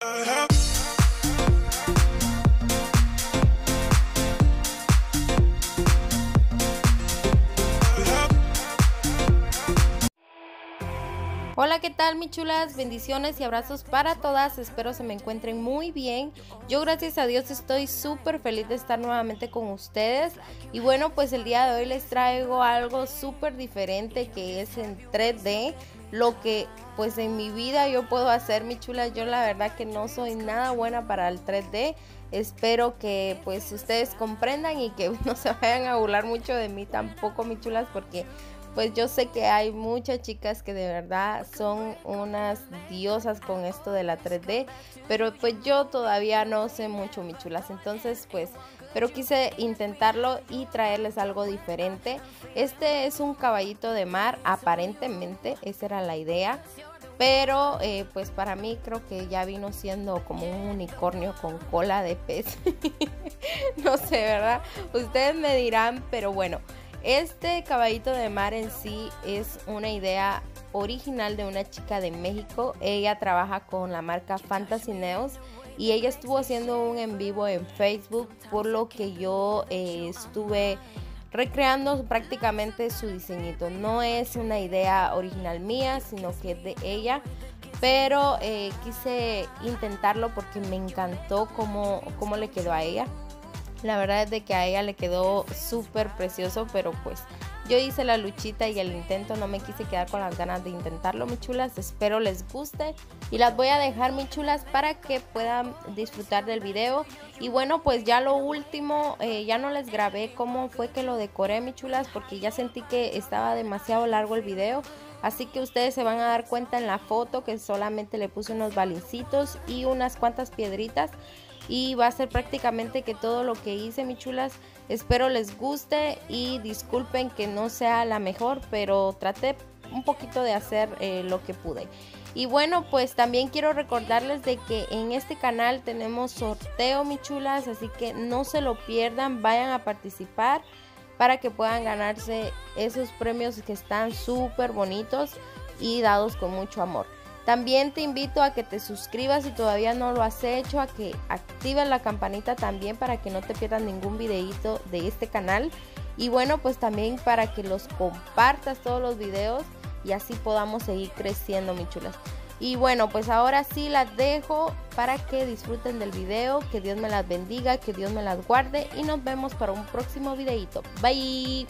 Hola, ¿qué tal, mi chulas? Bendiciones y abrazos para todas. Espero se me encuentren muy bien. Yo, gracias a Dios, estoy súper feliz de estar nuevamente con ustedes. Y bueno, pues el día de hoy les traigo algo súper diferente que es en 3D. Lo que pues en mi vida yo puedo hacer, mi chula. Yo la verdad que no soy nada buena para el 3D. Espero que pues ustedes comprendan y que no se vayan a burlar mucho de mí tampoco, mi chulas, porque pues yo sé que hay muchas chicas que de verdad son unas diosas con esto de la 3D, pero pues yo todavía no sé mucho, mi chulas. Entonces, pues, pero quise intentarlo y traerles algo diferente. Este es un caballito de mar, aparentemente, esa era la idea. Pero eh, pues para mí creo que ya vino siendo como un unicornio con cola de pez. no sé, ¿verdad? Ustedes me dirán, pero bueno, este caballito de mar en sí es una idea original de una chica de México. Ella trabaja con la marca Fantasy Neos y ella estuvo haciendo un en vivo en Facebook, por lo que yo eh, estuve recreando prácticamente su diseñito. No es una idea original mía, sino que es de ella. Pero eh, quise intentarlo porque me encantó cómo, cómo le quedó a ella. La verdad es de que a ella le quedó súper precioso, pero pues yo hice la luchita y el intento, no me quise quedar con las ganas de intentarlo, mis chulas. Espero les guste y las voy a dejar, mis chulas, para que puedan disfrutar del video. Y bueno, pues ya lo último, eh, ya no les grabé cómo fue que lo decoré, mis chulas, porque ya sentí que estaba demasiado largo el video. Así que ustedes se van a dar cuenta en la foto que solamente le puse unos balincitos y unas cuantas piedritas y va a ser prácticamente que todo lo que hice, mi chulas. Espero les guste y disculpen que no sea la mejor, pero traté un poquito de hacer eh, lo que pude. Y bueno, pues también quiero recordarles de que en este canal tenemos sorteo, mi chulas, así que no se lo pierdan, vayan a participar para que puedan ganarse esos premios que están súper bonitos y dados con mucho amor. También te invito a que te suscribas si todavía no lo has hecho, a que actives la campanita también para que no te pierdas ningún videito de este canal. Y bueno, pues también para que los compartas todos los videos y así podamos seguir creciendo, mi chulas. Y bueno, pues ahora sí las dejo para que disfruten del video, que Dios me las bendiga, que Dios me las guarde y nos vemos para un próximo videito. Bye.